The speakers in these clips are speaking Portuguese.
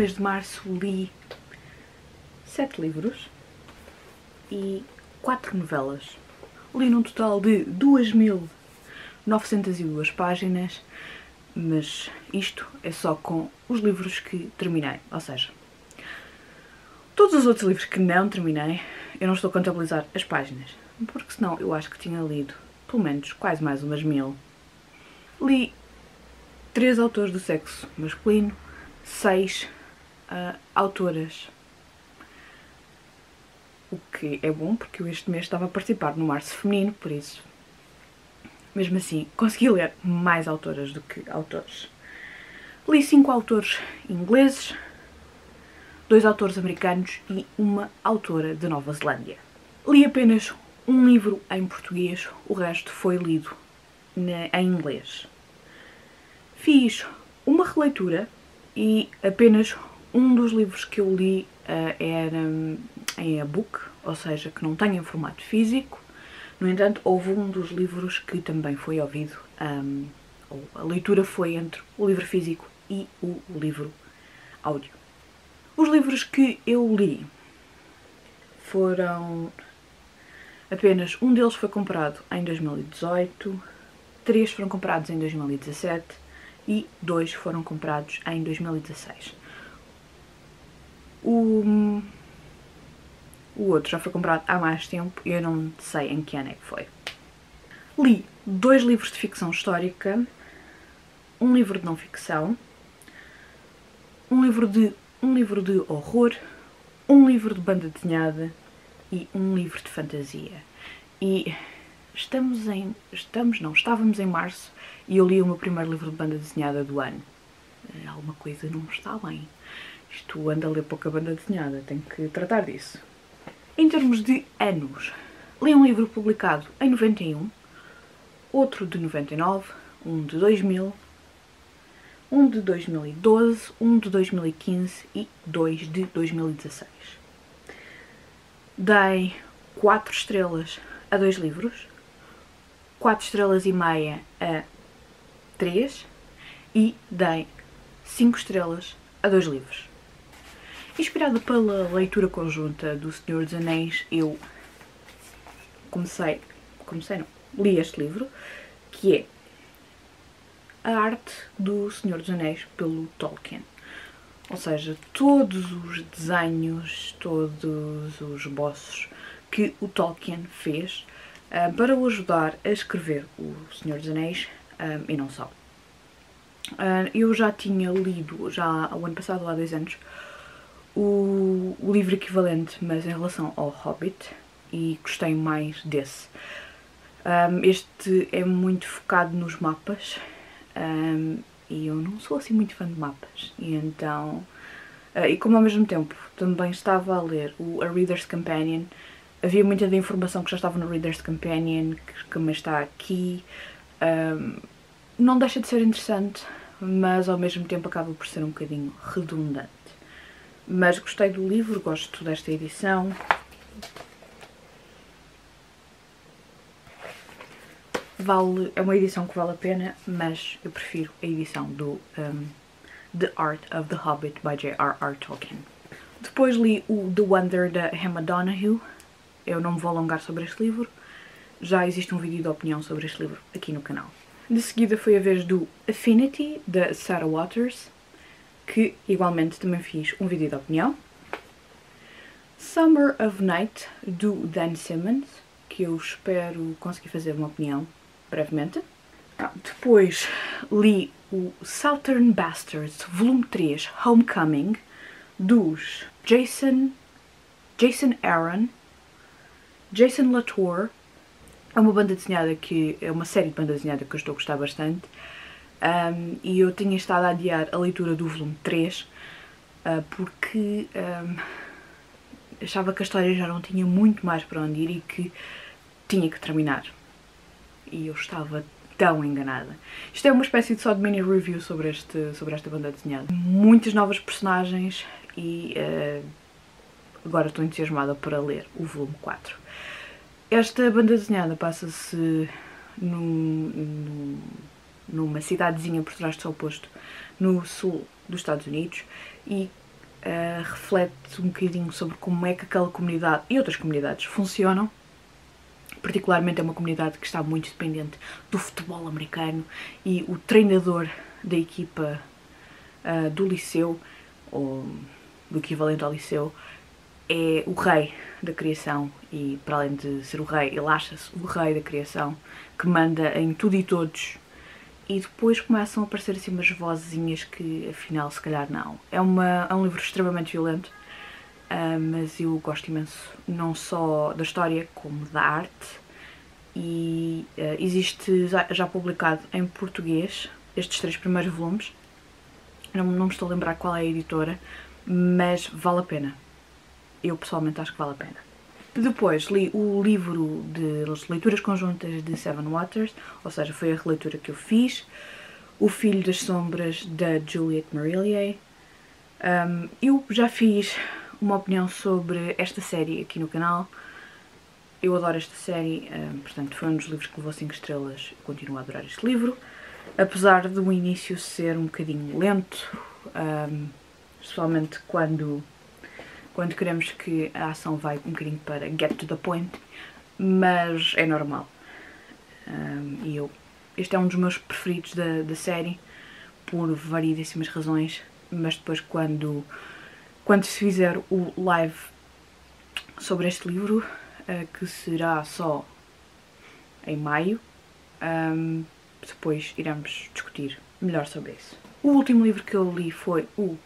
mês de março li sete livros e quatro novelas. Li num total de 2.902 páginas, mas isto é só com os livros que terminei, ou seja, todos os outros livros que não terminei, eu não estou a contabilizar as páginas, porque senão eu acho que tinha lido pelo menos quase mais umas mil. Li três autores do sexo masculino, seis uh, autoras. O que é bom, porque eu este mês estava a participar no Março Feminino, por isso, mesmo assim, consegui ler mais autoras do que autores. Li cinco autores ingleses, dois autores americanos e uma autora de Nova Zelândia. Li apenas um livro em português, o resto foi lido em inglês. Fiz uma releitura e apenas um dos livros que eu li uh, era em e-book, ou seja, que não tem em formato físico. No entanto, houve um dos livros que também foi ouvido, um, a leitura foi entre o livro físico e o livro áudio. Os livros que eu li foram apenas um deles foi comprado em 2018, três foram comprados em 2017 e dois foram comprados em 2016. O, o outro já foi comprado há mais tempo e eu não sei em que ano é que foi. Li dois livros de ficção histórica, um livro de não ficção, um livro de, um livro de horror, um livro de banda desenhada e um livro de fantasia. E estamos em. Estamos, não, estávamos em março e eu li o meu primeiro livro de banda desenhada do ano. Eh, alguma coisa não está bem. Isto anda a ler pouca banda desenhada, tenho que tratar disso. Em termos de anos, li um livro publicado em 91, outro de 99, um de 2000, um de 2012, um de 2015 e dois de 2016. Dei 4 estrelas a dois livros, 4 estrelas e meia a 3 e dei 5 estrelas a dois livros. Inspirada pela leitura conjunta do Senhor dos Anéis, eu comecei, comecei não, li este livro, que é A Arte do Senhor dos Anéis pelo Tolkien. Ou seja, todos os desenhos, todos os bosses que o Tolkien fez uh, para o ajudar a escrever O Senhor dos Anéis um, e não só. Uh, eu já tinha lido, já o ano passado, há dois anos, o, o, livro equivalente, mas em relação ao Hobbit, e gostei mais desse. Um, este é muito focado nos mapas, um, e eu não sou assim muito fã de mapas, e então... Uh, e como ao mesmo tempo também estava a ler o A Reader's Companion, havia muita da informação que já estava no Reader's Companion, que também está aqui. Um, não deixa de ser interessante, mas ao mesmo tempo acaba por ser um bocadinho redundante. Mas gostei do livro, gosto desta edição. Vale, é uma edição que vale a pena, mas eu prefiro a edição do um, The Art of the Hobbit by J.R.R. Tolkien. Depois li o The Wonder da Emma Donoghue. Eu não me vou alongar sobre este livro. Já existe um vídeo de opinião sobre este livro aqui no canal. De seguida foi a vez do Affinity, da Sarah Waters, que igualmente também fiz um vídeo de opinião. Summer of Night, do Dan Simmons, que eu espero conseguir fazer uma opinião brevemente. Ah, depois li o Southern Bastards, volume 3, Homecoming, dos Jason, Jason Aaron, Jason Latour é uma banda desenhada que é uma série de banda desenhada que eu estou a gostar bastante um, e eu tinha estado a adiar a leitura do volume 3 uh, ah, porque um, achava que a história já não tinha muito mais para onde ir e que tinha que terminar. E eu estava tão enganada. Isto é uma espécie de só de mini review sobre, este, sobre esta banda desenhada. Muitas novas personagens e uh, agora estou entusiasmada para ler o volume 4. Esta banda desenhada passa-se numa cidadezinha por trás do Sol Posto, no sul dos Estados Unidos, e uh, reflete um bocadinho sobre como é que aquela comunidade e outras comunidades funcionam. Particularmente é uma comunidade que está muito dependente do futebol americano e o treinador da equipa uh, do liceu, ou do equivalente ao liceu, é o rei da criação e, para além de ser o rei, ele acha-se o rei da criação que manda em tudo e todos. E depois começam a aparecer assim umas vozinhas que afinal se calhar não. É, uma, é um livro extremamente violento, uh, mas eu gosto imenso não só da história como da arte. E uh, existe já, publicado em português estes três primeiros volumes. Não, não me estou a lembrar qual é a editora, mas vale a pena. Eu pessoalmente acho que vale a pena. Depois li o livro de leituras conjuntas de Seven Waters, ou seja, foi a releitura que eu fiz. O Filho das Sombras, da Juliette Marillier. Um, eu já fiz uma opinião sobre esta série aqui no canal. Eu adoro esta série, um, portanto foi um dos livros que levou 5 estrelas. Continuo a adorar este livro. Apesar do início ser um bocadinho lento, um, especialmente quando quando queremos que a ação vai um bocadinho para get to the point, mas é normal. Um, e eu, este é um dos meus preferidos da, da série, por variedíssimas razões, mas depois quando, quando se fizer o live sobre este livro, uh, que será só em maio, um, depois iremos discutir melhor sobre isso. O último livro que eu li foi o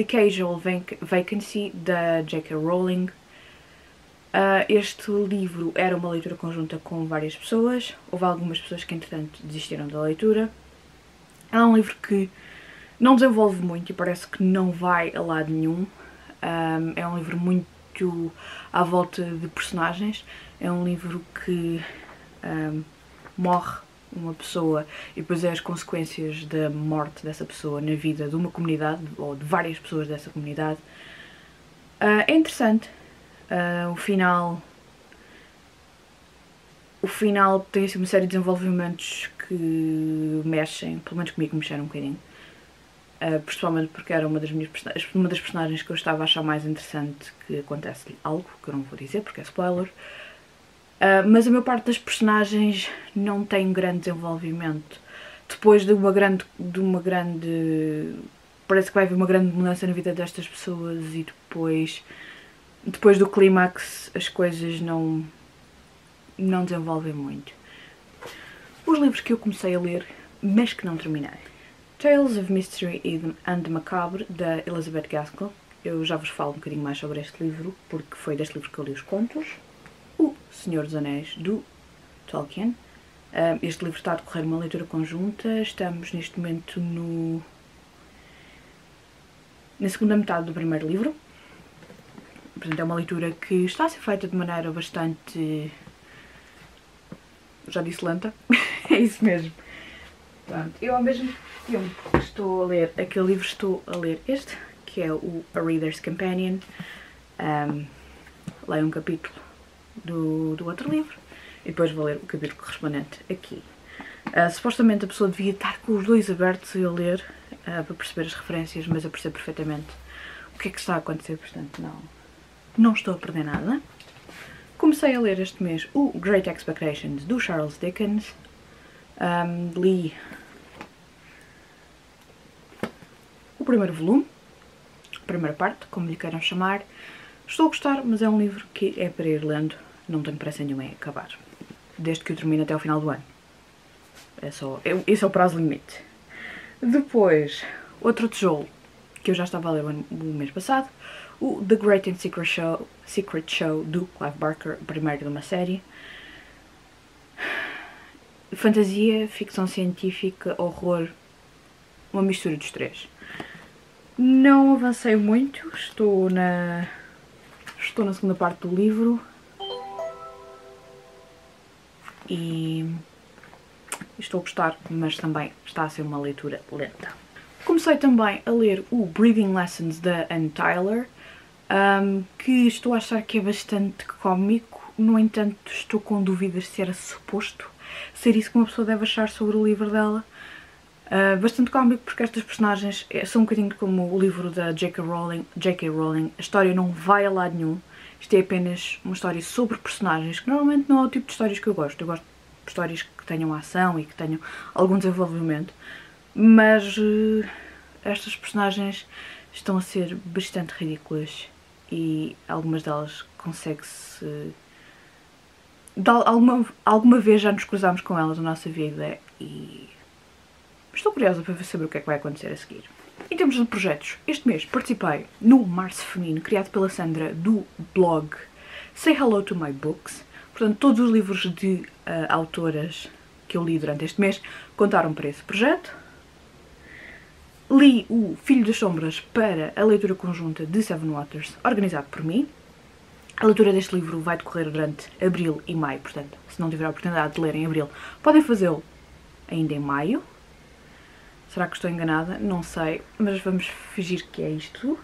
The Casual Vacancy, da J.K. Rowling. Uh, este livro era uma leitura conjunta com várias pessoas. Houve algumas pessoas que, entretanto, desistiram da leitura. É um livro que não desenvolve muito e parece que não vai a lado nenhum. Um, é um livro muito à volta de personagens. É um livro que um, morre uma pessoa e depois é as consequências da morte dessa pessoa na vida de uma comunidade ou de várias pessoas dessa comunidade. Uh, é interessante. Uh, o final. O final tem assim, uma série de desenvolvimentos que mexem, pelo menos comigo mexeram um bocadinho. Uh, principalmente porque era uma das minhas uma das personagens que eu estava a achar mais interessante que acontece algo, que eu não vou dizer porque é spoiler. Uh, mas a maior parte das personagens não tem grande desenvolvimento. Depois de uma grande. De uma grande parece que vai haver uma grande mudança na vida destas pessoas e depois. Depois do clímax as coisas não. não desenvolvem muito. Os livros que eu comecei a ler, mas que não terminei. Tales of Mystery and Macabre, da Elizabeth Gaskell. Eu já vos falo um bocadinho mais sobre este livro, porque foi deste livro que eu li os contos. Senhor dos Anéis, do Tolkien. Este livro está a decorrer uma leitura conjunta. Estamos neste momento no na segunda metade do primeiro livro. Portanto, é uma leitura que está a ser feita de maneira bastante. Já disse lenta? é isso mesmo. Pronto. Eu, ao mesmo tempo que estou a ler aquele livro, estou a ler este, que é o A Reader's Companion. Um, leio um capítulo do, do outro livro e depois vou ler o capítulo correspondente aqui. Uh, supostamente a pessoa devia estar com os dois abertos e a ler uh, para perceber as referências, mas eu percebo perfeitamente o que é que está a acontecer, portanto não, não estou a perder nada. Comecei a ler este mês o Great Expectations do Charles Dickens. Um, li o primeiro volume, a primeira parte, como lhe queiram chamar. Estou a gostar, mas é um livro que é para ir lendo não tenho pressa nenhuma em acabar. Desde que eu termine até ao final do ano. É só, esse é o prazo limite. Depois, outro tijolo que eu já estava a ler o mês passado, o The Great and Secret Show, Secret Show do Clive Barker, o primeiro de uma série. Fantasia, ficção científica, horror, uma mistura dos três. Não avancei muito, estou na estou na segunda parte do livro, e estou a gostar, mas também está a ser uma leitura lenta. Comecei também a ler o Breathing Lessons da Anne Tyler, um, que estou a achar que é bastante cómico, no entanto estou com dúvidas se era suposto ser isso que uma pessoa deve achar sobre o livro dela. Uh, bastante cómico porque estas personagens são um bocadinho como o livro da J.K. Rowling, J.K. Rowling. A história não vai a lado nenhum. Isto é apenas uma história sobre personagens, que normalmente não é o tipo de histórias que eu gosto. Eu gosto de histórias que tenham ação e que tenham algum desenvolvimento. Mas uh, estas personagens estão a ser bastante ridículas e algumas delas consegue-se... Alguma, alguma vez já nos cruzámos com elas na nossa vida e Estou curiosa para saber o que é que vai acontecer a seguir. Em termos de projetos, este mês participei no Março Feminino, criado pela Sandra do blog Say Hello to My Books. Portanto, todos os livros de uh, autoras que eu li durante este mês contaram para esse projeto. Li o Filho das Sombras para a leitura conjunta de Seven Waters, organizado por mim. A leitura deste livro vai decorrer durante abril e maio, portanto, se não tiver a oportunidade de ler em abril, podem fazê-lo ainda em maio. Será que estou enganada? Não sei, mas vamos fingir que é isto.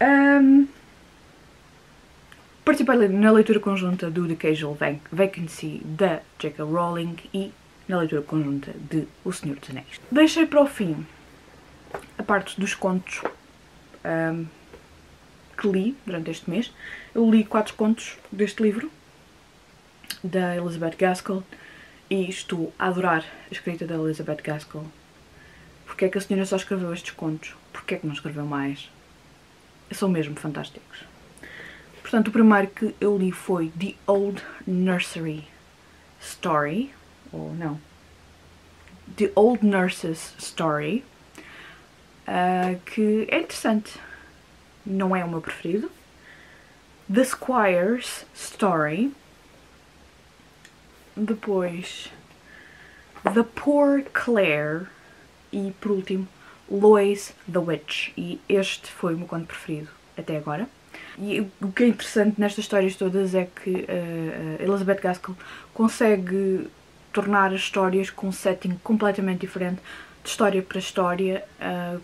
Um, participei na leitura conjunta do The Casual Vacancy da J.K. Rowling e na leitura conjunta de O Senhor dos Anéis. Deixei para o fim a parte dos contos um, que li durante este mês. Eu li quatro contos deste livro, da Elizabeth Gaskell, e estou a adorar a escrita da Elizabeth Gaskell. Porque é que a senhora só escreveu estes contos? Porquê é que não escreveu mais? São mesmo fantásticos. Portanto, o primeiro que eu li foi The Old Nursery Story, ou não, The Old Nurse's Story, uh, que é interessante. Não é o meu preferido. The Squire's Story. Depois, The Poor Clare e, por último, Lois the Witch. E este foi o meu conto preferido até agora. E o que é interessante nestas histórias todas é que uh, Elizabeth Gaskell consegue tornar as histórias com um setting completamente diferente, de história para história, uh,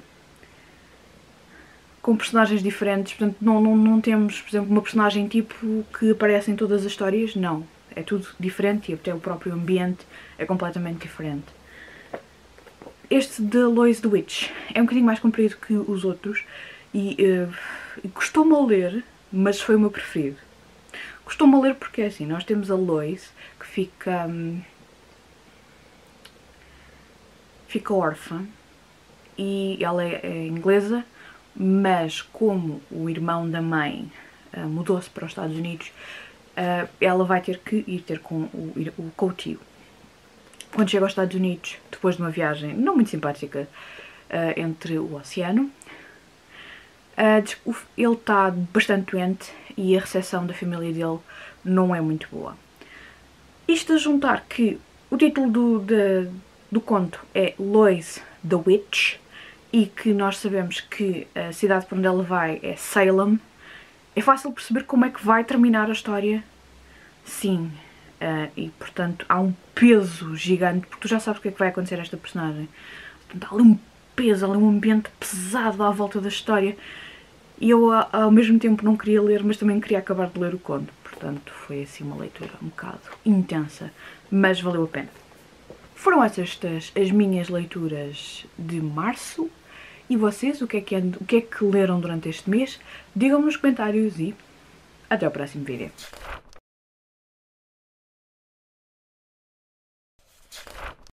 com personagens diferentes. Portanto, não, não, não temos, por exemplo, uma personagem tipo que aparece em todas as histórias, não. É tudo diferente e até o próprio ambiente é completamente diferente. Este de Lois the Witch é um bocadinho mais comprido que os outros e uh, custou-me a ler, mas foi o meu preferido. Custou-me a ler porque é assim, nós temos a Lois que fica... Um, fica órfã e ela é, é, inglesa, mas como o irmão da mãe uh, mudou-se para os Estados Unidos, uh, ela vai ter que ir ter com o, com o tio quando chega aos Estados Unidos, depois de uma viagem não muito simpática uh, entre o oceano, uh, ele está bastante doente e a recepção da família dele não é muito boa. Isto a juntar que o título do, de, do conto é Lois the Witch e que nós sabemos que a cidade para onde ela vai é Salem, é fácil perceber como é que vai terminar a história. Sim, Uh, e portanto há um peso gigante, porque tu já sabes o que é que vai acontecer a esta personagem. Portanto, há ali um peso, há ali um ambiente pesado à volta da história. E eu ao mesmo tempo não queria ler, mas também queria acabar de ler o conto. Portanto, foi assim uma leitura um bocado intensa, mas valeu a pena. Foram estas as minhas leituras de março. E vocês, o que é que, o que, é que leram durante este mês? Digam-me nos comentários e até ao próximo vídeo.